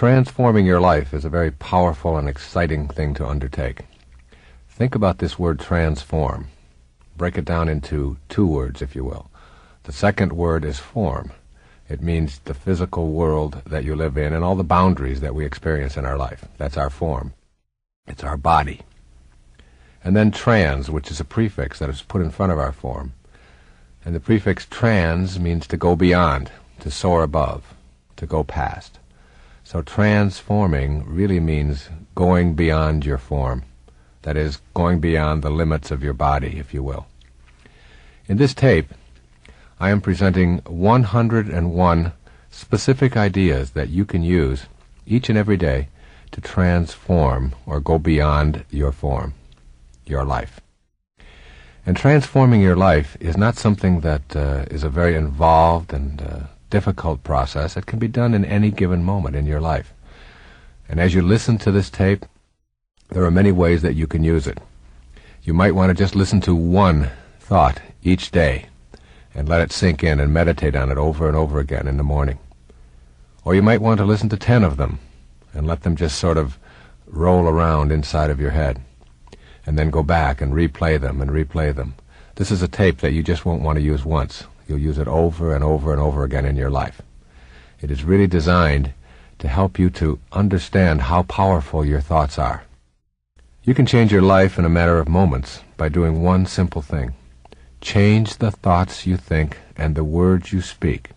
Transforming your life is a very powerful and exciting thing to undertake. Think about this word transform. Break it down into two words, if you will. The second word is form. It means the physical world that you live in and all the boundaries that we experience in our life. That's our form. It's our body. And then trans, which is a prefix that is put in front of our form. And the prefix trans means to go beyond, to soar above, to go past. So transforming really means going beyond your form. That is, going beyond the limits of your body, if you will. In this tape, I am presenting 101 specific ideas that you can use each and every day to transform or go beyond your form, your life. And transforming your life is not something that uh, is a very involved and uh, difficult process. It can be done in any given moment in your life. And as you listen to this tape, there are many ways that you can use it. You might want to just listen to one thought each day and let it sink in and meditate on it over and over again in the morning. Or you might want to listen to ten of them and let them just sort of roll around inside of your head and then go back and replay them and replay them. This is a tape that you just won't want to use once. You'll use it over and over and over again in your life. It is really designed to help you to understand how powerful your thoughts are. You can change your life in a matter of moments by doing one simple thing. Change the thoughts you think and the words you speak.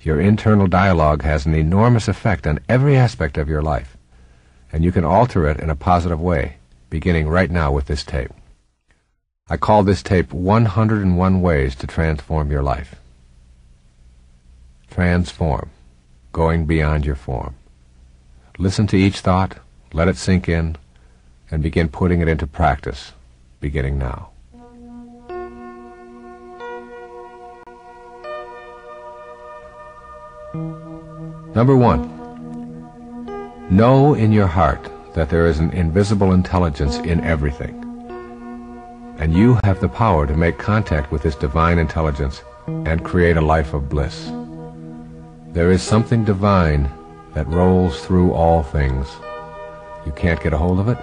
Your internal dialogue has an enormous effect on every aspect of your life, and you can alter it in a positive way, beginning right now with this tape. I call this tape 101 Ways to Transform Your Life. Transform, going beyond your form. Listen to each thought, let it sink in, and begin putting it into practice, beginning now. Number one, know in your heart that there is an invisible intelligence in everything and you have the power to make contact with this divine intelligence and create a life of bliss. There is something divine that rolls through all things. You can't get a hold of it?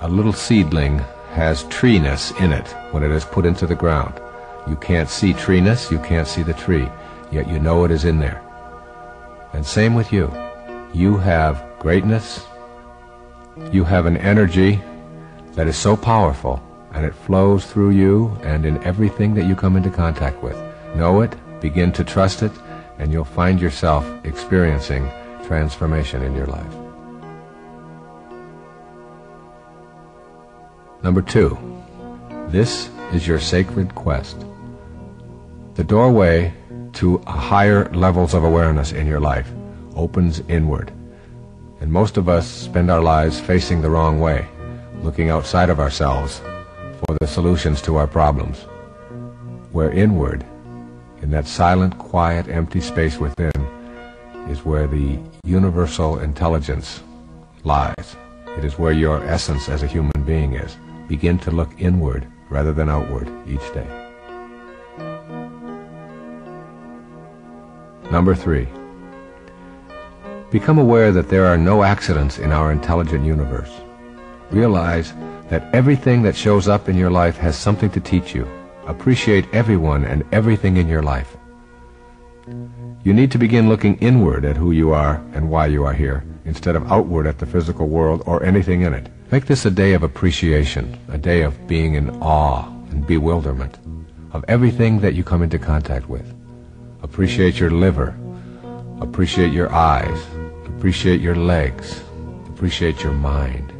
A little seedling has treeness in it when it is put into the ground. You can't see treeness, you can't see the tree, yet you know it is in there. And same with you. You have greatness, you have an energy that is so powerful and it flows through you and in everything that you come into contact with. Know it, begin to trust it, and you'll find yourself experiencing transformation in your life. Number two, this is your sacred quest. The doorway to higher levels of awareness in your life opens inward. And most of us spend our lives facing the wrong way, looking outside of ourselves for the solutions to our problems. Where inward, in that silent, quiet, empty space within, is where the universal intelligence lies. It is where your essence as a human being is. Begin to look inward rather than outward each day. Number three, become aware that there are no accidents in our intelligent universe. Realize that everything that shows up in your life has something to teach you. Appreciate everyone and everything in your life. You need to begin looking inward at who you are and why you are here, instead of outward at the physical world or anything in it. Make this a day of appreciation, a day of being in awe and bewilderment of everything that you come into contact with. Appreciate your liver. Appreciate your eyes. Appreciate your legs. Appreciate your mind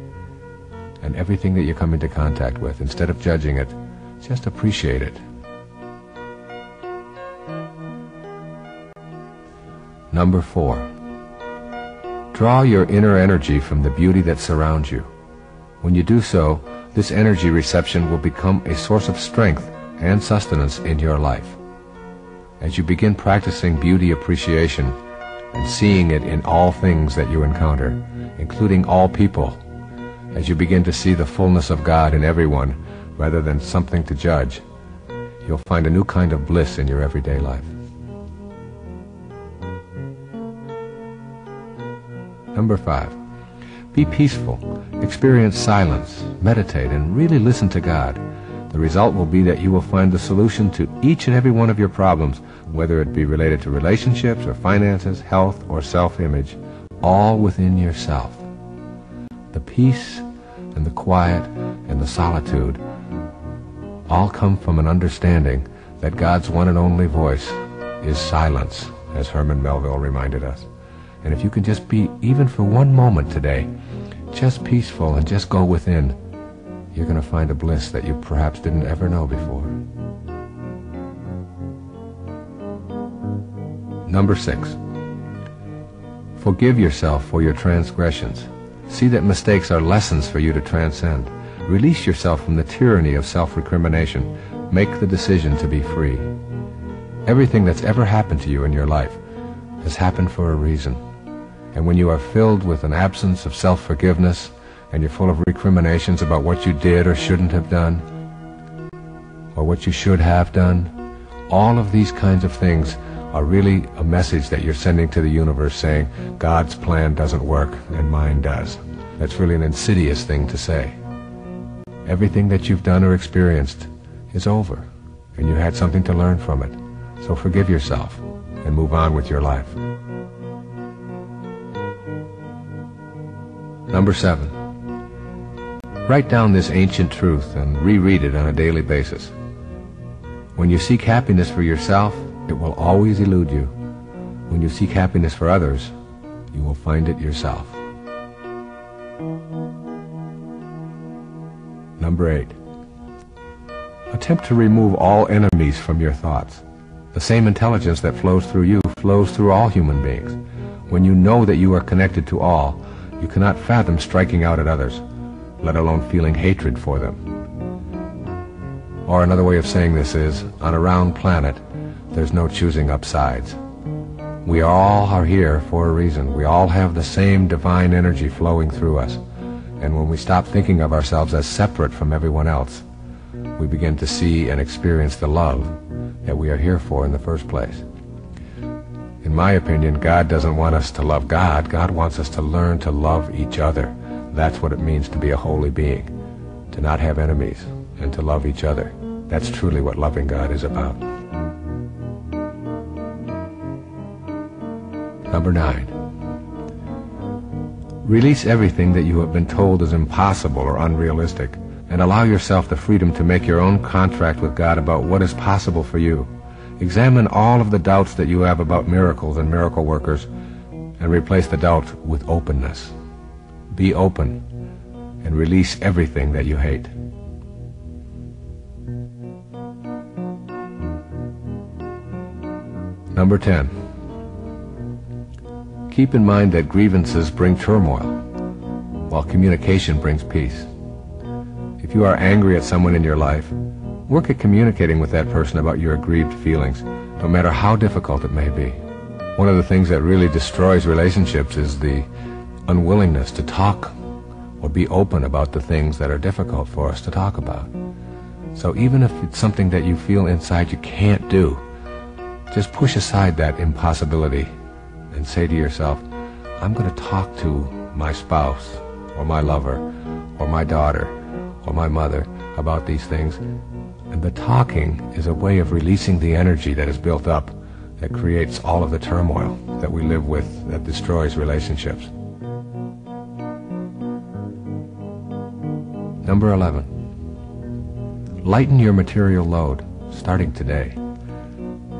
and everything that you come into contact with. Instead of judging it, just appreciate it. Number four, draw your inner energy from the beauty that surrounds you. When you do so, this energy reception will become a source of strength and sustenance in your life. As you begin practicing beauty appreciation and seeing it in all things that you encounter, including all people, as you begin to see the fullness of God in everyone rather than something to judge, you'll find a new kind of bliss in your everyday life. Number five, be peaceful, experience silence, meditate, and really listen to God. The result will be that you will find the solution to each and every one of your problems, whether it be related to relationships or finances, health or self-image, all within yourself. The peace and the quiet and the solitude all come from an understanding that God's one and only voice is silence, as Herman Melville reminded us. And if you can just be, even for one moment today, just peaceful and just go within, you're going to find a bliss that you perhaps didn't ever know before. Number six, forgive yourself for your transgressions. See that mistakes are lessons for you to transcend. Release yourself from the tyranny of self-recrimination. Make the decision to be free. Everything that's ever happened to you in your life has happened for a reason. And when you are filled with an absence of self-forgiveness and you're full of recriminations about what you did or shouldn't have done or what you should have done, all of these kinds of things are really a message that you're sending to the universe saying, God's plan doesn't work and mine does. That's really an insidious thing to say. Everything that you've done or experienced is over, and you had something to learn from it. So forgive yourself and move on with your life. Number seven. Write down this ancient truth and reread it on a daily basis. When you seek happiness for yourself, it will always elude you. When you seek happiness for others, you will find it yourself. Number eight. Attempt to remove all enemies from your thoughts. The same intelligence that flows through you flows through all human beings. When you know that you are connected to all, you cannot fathom striking out at others, let alone feeling hatred for them. Or another way of saying this is, on a round planet, there's no choosing up sides. We all are here for a reason. We all have the same divine energy flowing through us. And when we stop thinking of ourselves as separate from everyone else, we begin to see and experience the love that we are here for in the first place. In my opinion, God doesn't want us to love God. God wants us to learn to love each other. That's what it means to be a holy being, to not have enemies, and to love each other. That's truly what loving God is about. Number nine. Release everything that you have been told is impossible or unrealistic and allow yourself the freedom to make your own contract with God about what is possible for you. Examine all of the doubts that you have about miracles and miracle workers and replace the doubt with openness. Be open and release everything that you hate. Number 10. Keep in mind that grievances bring turmoil, while communication brings peace. If you are angry at someone in your life, work at communicating with that person about your aggrieved feelings, no matter how difficult it may be. One of the things that really destroys relationships is the unwillingness to talk or be open about the things that are difficult for us to talk about. So even if it's something that you feel inside you can't do, just push aside that impossibility say to yourself, I'm going to talk to my spouse or my lover or my daughter or my mother about these things. And the talking is a way of releasing the energy that is built up that creates all of the turmoil that we live with that destroys relationships. Number 11. Lighten your material load, starting today.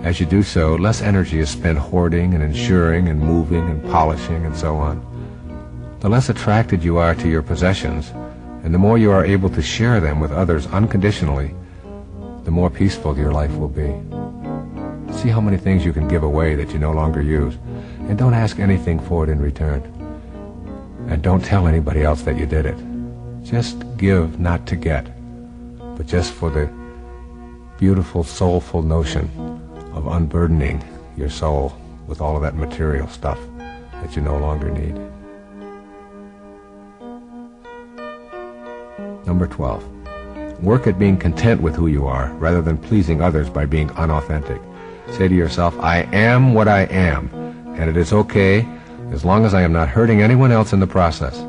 As you do so, less energy is spent hoarding and insuring and moving and polishing and so on. The less attracted you are to your possessions, and the more you are able to share them with others unconditionally, the more peaceful your life will be. See how many things you can give away that you no longer use, and don't ask anything for it in return. And don't tell anybody else that you did it. Just give not to get, but just for the beautiful, soulful notion of unburdening your soul with all of that material stuff that you no longer need. Number 12. Work at being content with who you are rather than pleasing others by being unauthentic. Say to yourself, I am what I am, and it is okay as long as I am not hurting anyone else in the process.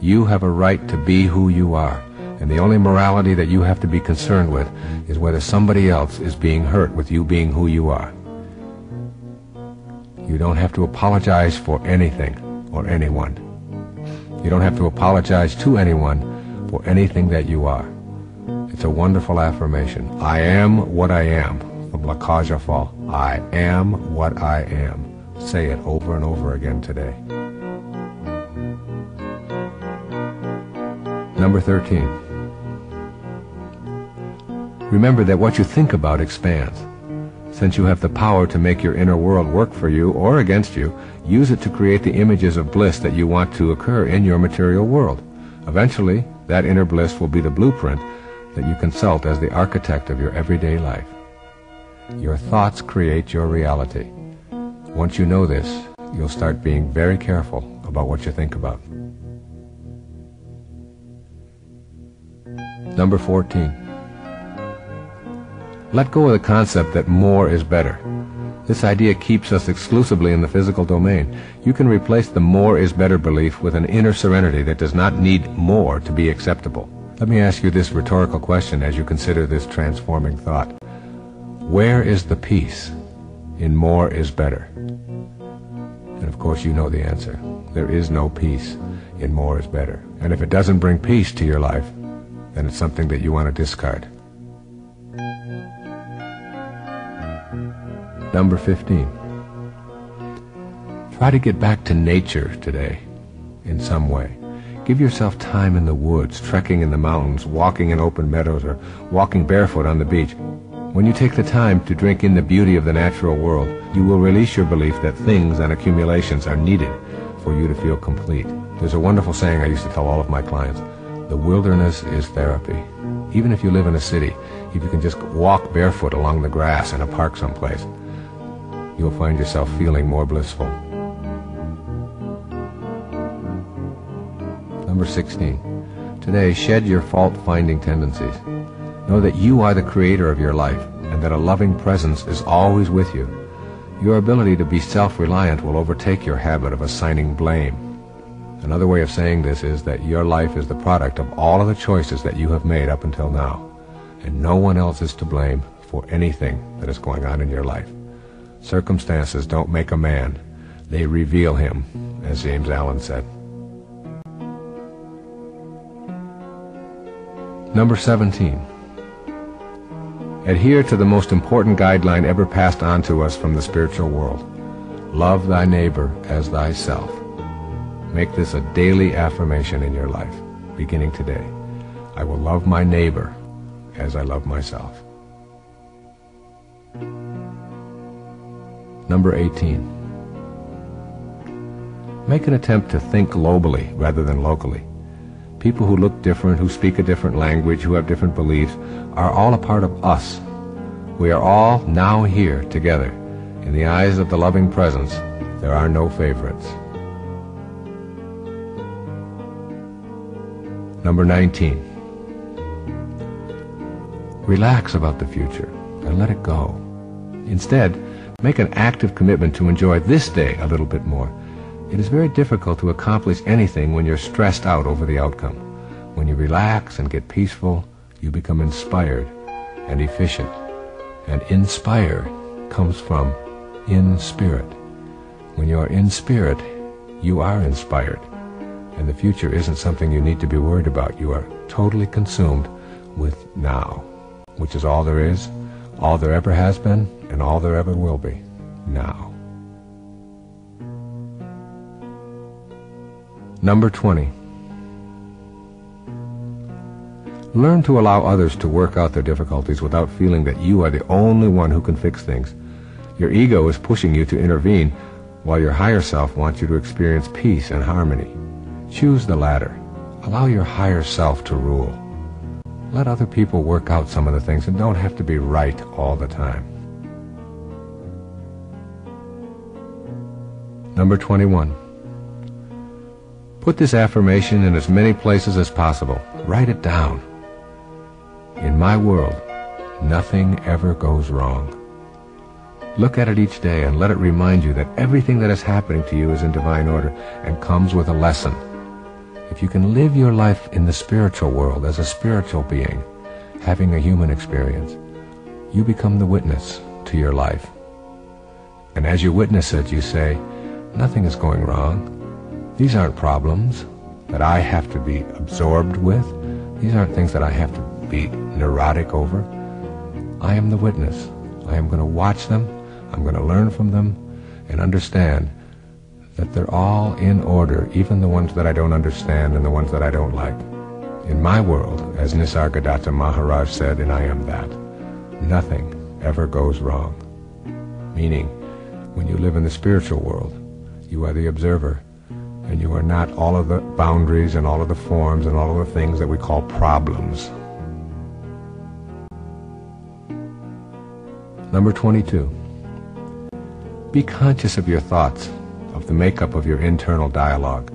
You have a right to be who you are, and the only morality that you have to be concerned with is whether somebody else is being hurt with you being who you are. You don't have to apologize for anything or anyone. You don't have to apologize to anyone for anything that you are. It's a wonderful affirmation. I am what I am from La Cage aux Folles. I am what I am. Say it over and over again today. Number 13. Remember that what you think about expands. Since you have the power to make your inner world work for you or against you, use it to create the images of bliss that you want to occur in your material world. Eventually, that inner bliss will be the blueprint that you consult as the architect of your everyday life. Your thoughts create your reality. Once you know this, you'll start being very careful about what you think about. Number 14. Let go of the concept that more is better. This idea keeps us exclusively in the physical domain. You can replace the more is better belief with an inner serenity that does not need more to be acceptable. Let me ask you this rhetorical question as you consider this transforming thought. Where is the peace in more is better? And of course you know the answer. There is no peace in more is better. And if it doesn't bring peace to your life, then it's something that you want to discard. Number 15. Try to get back to nature today in some way. Give yourself time in the woods, trekking in the mountains, walking in open meadows, or walking barefoot on the beach. When you take the time to drink in the beauty of the natural world, you will release your belief that things and accumulations are needed for you to feel complete. There's a wonderful saying I used to tell all of my clients. The wilderness is therapy. Even if you live in a city, if you can just walk barefoot along the grass in a park someplace, you'll find yourself feeling more blissful. Number 16. Today, shed your fault-finding tendencies. Know that you are the creator of your life and that a loving presence is always with you. Your ability to be self-reliant will overtake your habit of assigning blame. Another way of saying this is that your life is the product of all of the choices that you have made up until now, and no one else is to blame for anything that is going on in your life. Circumstances don't make a man, they reveal him, as James Allen said. Number 17. Adhere to the most important guideline ever passed on to us from the spiritual world. Love thy neighbor as thyself. Make this a daily affirmation in your life, beginning today. I will love my neighbor as I love myself. Number 18. Make an attempt to think globally rather than locally. People who look different, who speak a different language, who have different beliefs, are all a part of us. We are all now here together. In the eyes of the loving presence, there are no favorites. Number 19. Relax about the future and let it go. Instead, Make an active commitment to enjoy this day a little bit more. It is very difficult to accomplish anything when you're stressed out over the outcome. When you relax and get peaceful, you become inspired and efficient. And inspired comes from in spirit. When you are in spirit, you are inspired. And the future isn't something you need to be worried about. You are totally consumed with now, which is all there is, all there ever has been, and all there ever will be now. Number 20. Learn to allow others to work out their difficulties without feeling that you are the only one who can fix things. Your ego is pushing you to intervene, while your higher self wants you to experience peace and harmony. Choose the latter. Allow your higher self to rule. Let other people work out some of the things and don't have to be right all the time. Number 21. Put this affirmation in as many places as possible. Write it down. In my world, nothing ever goes wrong. Look at it each day and let it remind you that everything that is happening to you is in divine order and comes with a lesson. If you can live your life in the spiritual world as a spiritual being, having a human experience, you become the witness to your life. And as you witness it, you say, nothing is going wrong. These aren't problems that I have to be absorbed with. These aren't things that I have to be neurotic over. I am the witness. I am going to watch them I'm going to learn from them and understand that they're all in order, even the ones that I don't understand and the ones that I don't like. In my world, as Nisargadatta Maharaj said and I Am That, nothing ever goes wrong. Meaning, when you live in the spiritual world, you are the observer, and you are not all of the boundaries and all of the forms and all of the things that we call problems. Number 22. Be conscious of your thoughts, the makeup of your internal dialogue.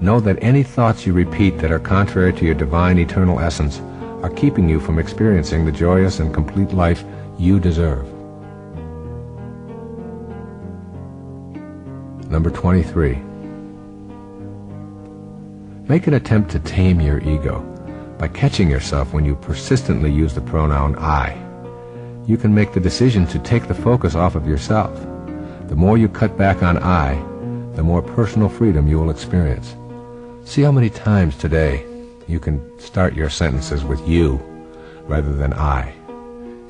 Know that any thoughts you repeat that are contrary to your divine eternal essence are keeping you from experiencing the joyous and complete life you deserve. Number 23. Make an attempt to tame your ego by catching yourself when you persistently use the pronoun I. You can make the decision to take the focus off of yourself the more you cut back on I, the more personal freedom you will experience. See how many times today you can start your sentences with you rather than I.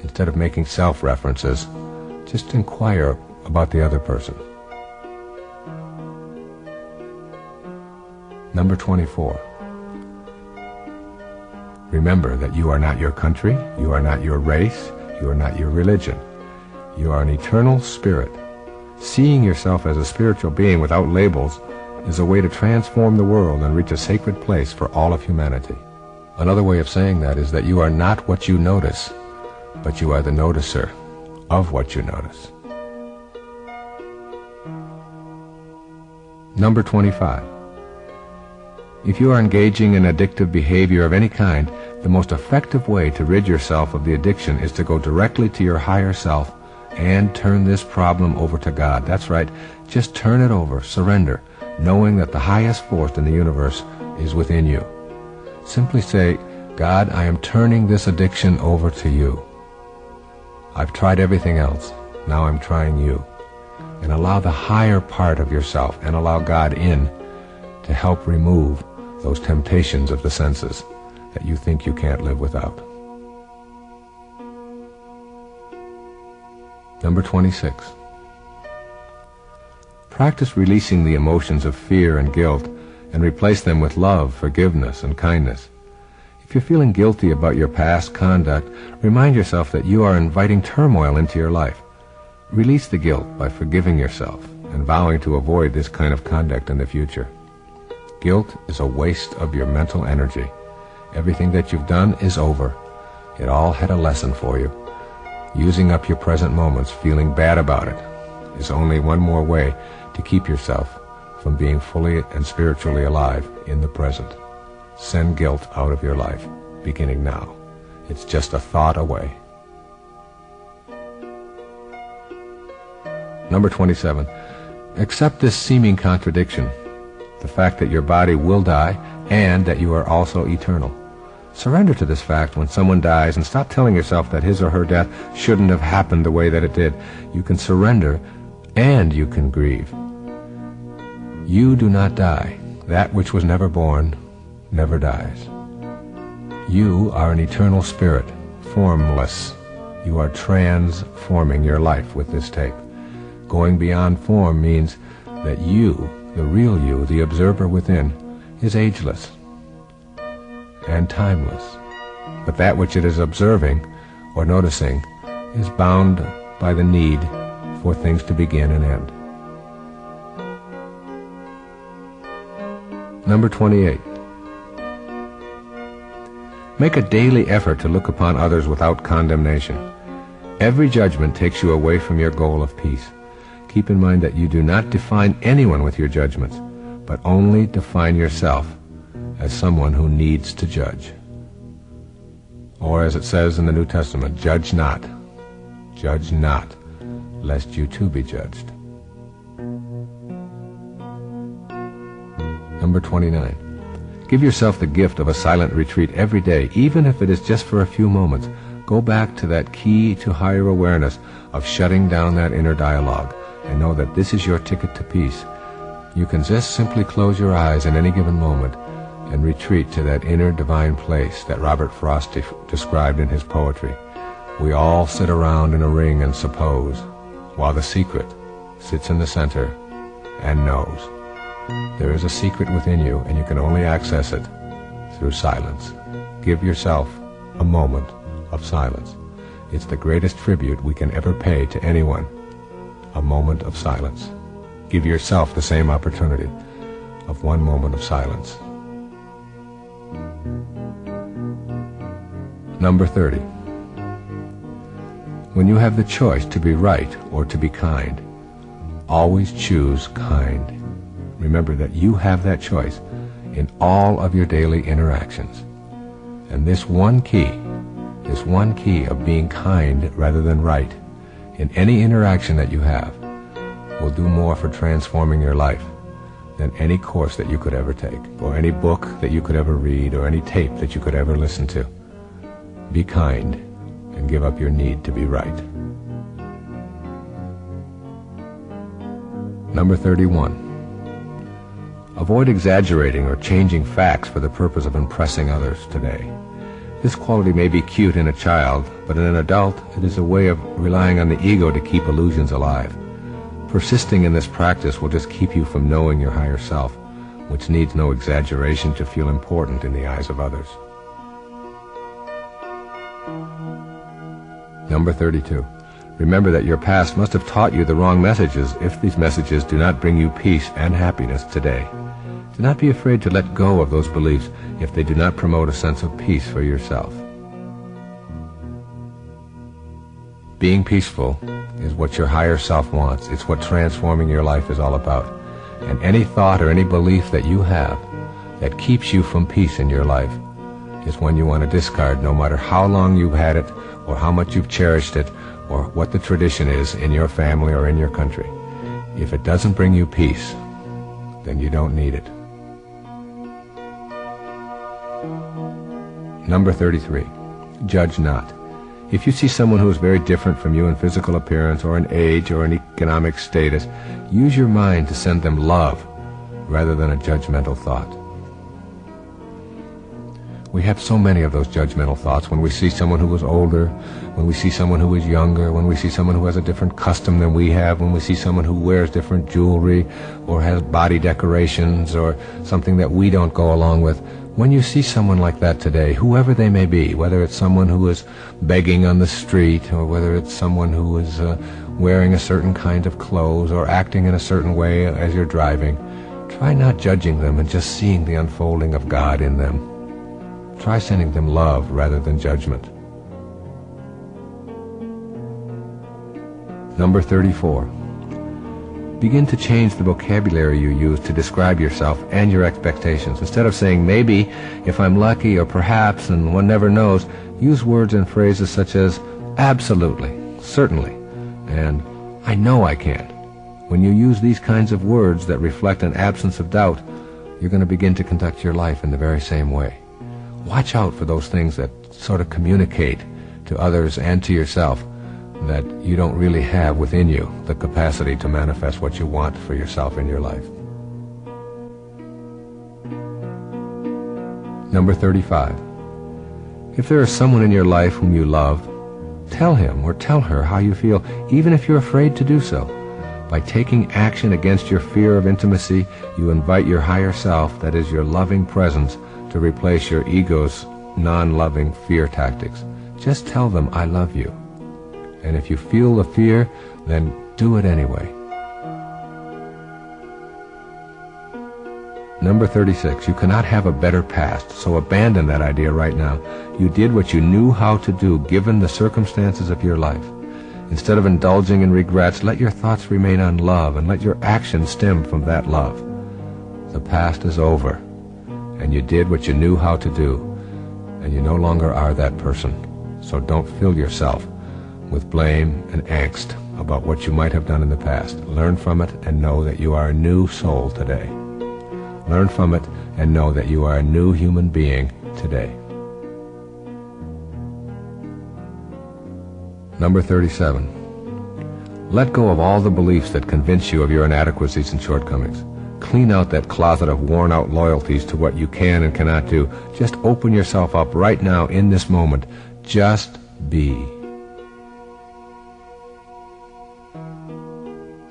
Instead of making self-references, just inquire about the other person. Number 24. Remember that you are not your country, you are not your race, you are not your religion. You are an eternal spirit Seeing yourself as a spiritual being without labels is a way to transform the world and reach a sacred place for all of humanity. Another way of saying that is that you are not what you notice, but you are the noticer of what you notice. Number 25. If you are engaging in addictive behavior of any kind, the most effective way to rid yourself of the addiction is to go directly to your higher self and turn this problem over to God. That's right. Just turn it over. Surrender, knowing that the highest force in the universe is within you. Simply say, God, I am turning this addiction over to you. I've tried everything else. Now I'm trying you. And allow the higher part of yourself and allow God in to help remove those temptations of the senses that you think you can't live without. Number 26. Practice releasing the emotions of fear and guilt and replace them with love, forgiveness, and kindness. If you're feeling guilty about your past conduct, remind yourself that you are inviting turmoil into your life. Release the guilt by forgiving yourself and vowing to avoid this kind of conduct in the future. Guilt is a waste of your mental energy. Everything that you've done is over. It all had a lesson for you. Using up your present moments feeling bad about it is only one more way to keep yourself from being fully and spiritually alive in the present. Send guilt out of your life, beginning now. It's just a thought away. Number 27. Accept this seeming contradiction, the fact that your body will die and that you are also eternal. Surrender to this fact when someone dies and stop telling yourself that his or her death shouldn't have happened the way that it did. You can surrender and you can grieve. You do not die. That which was never born never dies. You are an eternal spirit, formless. You are transforming your life with this tape. Going beyond form means that you, the real you, the observer within, is ageless and timeless. But that which it is observing or noticing is bound by the need for things to begin and end. Number 28. Make a daily effort to look upon others without condemnation. Every judgment takes you away from your goal of peace. Keep in mind that you do not define anyone with your judgments, but only define yourself as someone who needs to judge. Or as it says in the New Testament, judge not, judge not, lest you too be judged. Number 29. Give yourself the gift of a silent retreat every day, even if it is just for a few moments. Go back to that key to higher awareness of shutting down that inner dialogue and know that this is your ticket to peace. You can just simply close your eyes in any given moment and retreat to that inner divine place that Robert Frost de- described in his poetry. We all sit around in a ring and suppose, while the secret sits in the center and knows. There is a secret within you, and you can only access it through silence. Give yourself a moment of silence. It's the greatest tribute we can ever pay to anyone. A moment of silence. Give yourself the same opportunity of one moment of silence. Number 30. When you have the choice to be right or to be kind, always choose kind. Remember that you have that choice in all of your daily interactions. And this one key, this one key of being kind rather than right in any interaction that you have will do more for transforming your life than any course that you could ever take, or any book that you could ever read, or any tape that you could ever listen to. Be kind and give up your need to be right. Number 31. Avoid exaggerating or changing facts for the purpose of impressing others today. This quality may be cute in a child, but in an adult, it is a way of relying on the ego to keep illusions alive. Persisting in this practice will just keep you from knowing your higher self, which needs no exaggeration to feel important in the eyes of others. Number 32. Remember that your past must have taught you the wrong messages if these messages do not bring you peace and happiness today. Do not be afraid to let go of those beliefs if they do not promote a sense of peace for yourself. Being peaceful is what your higher self wants. It's what transforming your life is all about. And any thought or any belief that you have that keeps you from peace in your life is one you want to discard no matter how long you've had it or how much you've cherished it or what the tradition is in your family or in your country. If it doesn't bring you peace, then you don't need it. Number 33. Judge not. If you see someone who is very different from you in physical appearance or in age or in economic status, use your mind to send them love rather than a judgmental thought. We have so many of those judgmental thoughts when we see someone who is older, when we see someone who is younger, when we see someone who has a different custom than we have, when we see someone who wears different jewelry or has body decorations or something that we don't go along with. When you see someone like that today, whoever they may be, whether it's someone who is begging on the street or whether it's someone who is uh, wearing a certain kind of clothes or acting in a certain way as you're driving, try not judging them and just seeing the unfolding of God in them. Try sending them love rather than judgment. Number 34. Begin to change the vocabulary you use to describe yourself and your expectations. Instead of saying maybe, if I'm lucky, or perhaps, and one never knows, use words and phrases such as absolutely, certainly, and I know I can. When you use these kinds of words that reflect an absence of doubt, you're going to begin to conduct your life in the very same way watch out for those things that sort of communicate to others and to yourself that you don't really have within you the capacity to manifest what you want for yourself in your life. Number 35. If there is someone in your life whom you love, tell him or tell her how you feel, even if you're afraid to do so. By taking action against your fear of intimacy, you invite your higher self, that is your loving presence, to replace your ego's non-loving fear tactics. Just tell them, I love you. And if you feel the fear, then do it anyway. Number 36, you cannot have a better past, so abandon that idea right now. You did what you knew how to do given the circumstances of your life. Instead of indulging in regrets, let your thoughts remain on love and let your actions stem from that love. The past is over and you did what you knew how to do, and you no longer are that person. So don't fill yourself with blame and angst about what you might have done in the past. Learn from it and know that you are a new soul today. Learn from it and know that you are a new human being today. Number 37. Let go of all the beliefs that convince you of your inadequacies and shortcomings. Clean out that closet of worn out loyalties to what you can and cannot do. Just open yourself up right now in this moment. Just be.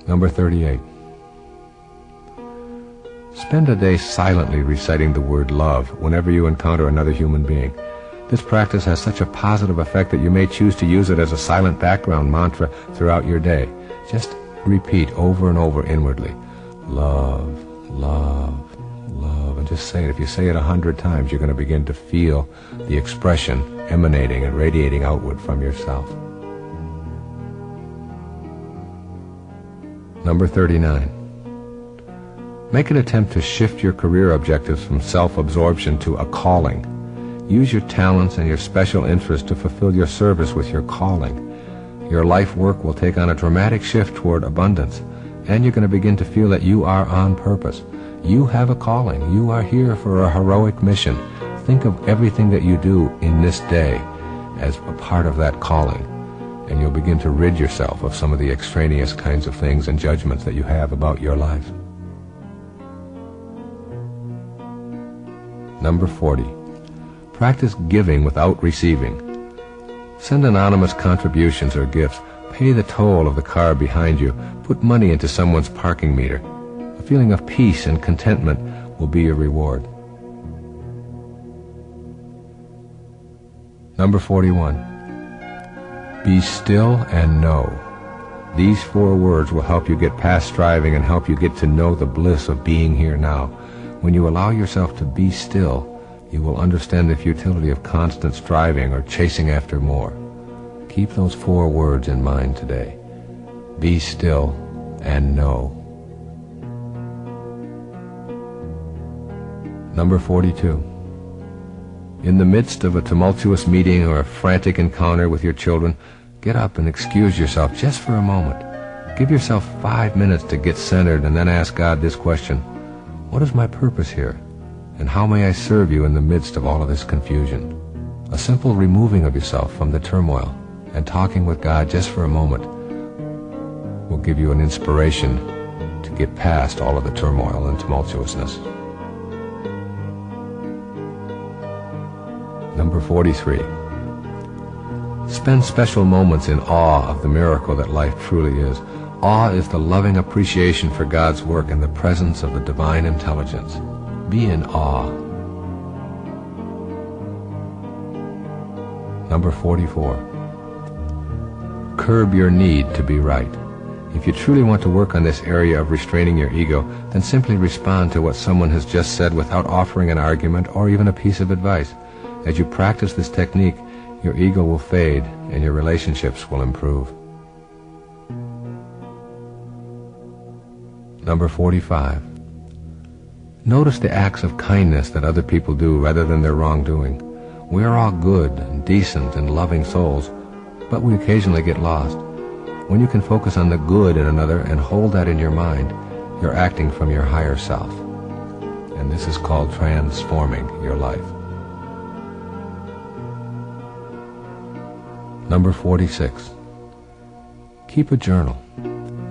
Number 38. Spend a day silently reciting the word love whenever you encounter another human being. This practice has such a positive effect that you may choose to use it as a silent background mantra throughout your day. Just repeat over and over inwardly. Love, love, love. And just say it. If you say it a hundred times, you're going to begin to feel the expression emanating and radiating outward from yourself. Number 39. Make an attempt to shift your career objectives from self-absorption to a calling. Use your talents and your special interests to fulfill your service with your calling. Your life work will take on a dramatic shift toward abundance, and you're going to begin to feel that you are on purpose. You have a calling. You are here for a heroic mission. Think of everything that you do in this day as a part of that calling, and you'll begin to rid yourself of some of the extraneous kinds of things and judgments that you have about your life. Number 40. Practice giving without receiving. Send anonymous contributions or gifts. Pay the toll of the car behind you. Put money into someone's parking meter. A feeling of peace and contentment will be your reward. Number 41. Be still and know. These four words will help you get past striving and help you get to know the bliss of being here now. When you allow yourself to be still, you will understand the futility of constant striving or chasing after more. Keep those four words in mind today. Be still and know. Number 42. In the midst of a tumultuous meeting or a frantic encounter with your children, get up and excuse yourself just for a moment. Give yourself five minutes to get centered and then ask God this question. What is my purpose here? And how may I serve you in the midst of all of this confusion? A simple removing of yourself from the turmoil and talking with God just for a moment will give you an inspiration to get past all of the turmoil and tumultuousness. Number 43. Spend special moments in awe of the miracle that life truly is. Awe is the loving appreciation for God's work in the presence of the divine intelligence. Be in awe. Number 44. Curb your need to be right. If you truly want to work on this area of restraining your ego, then simply respond to what someone has just said without offering an argument or even a piece of advice. As you practice this technique, your ego will fade and your relationships will improve. Number 45. Notice the acts of kindness that other people do rather than their wrongdoing. We are all good decent and loving souls, but we occasionally get lost. When you can focus on the good in another and hold that in your mind, you're acting from your higher self. And this is called transforming your life. Number 46. Keep a journal.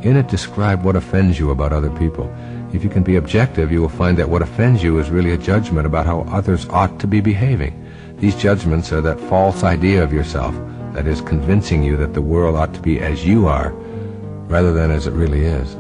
In it, describe what offends you about other people. If you can be objective, you will find that what offends you is really a judgment about how others ought to be behaving. These judgments are that false idea of yourself that is convincing you that the world ought to be as you are rather than as it really is.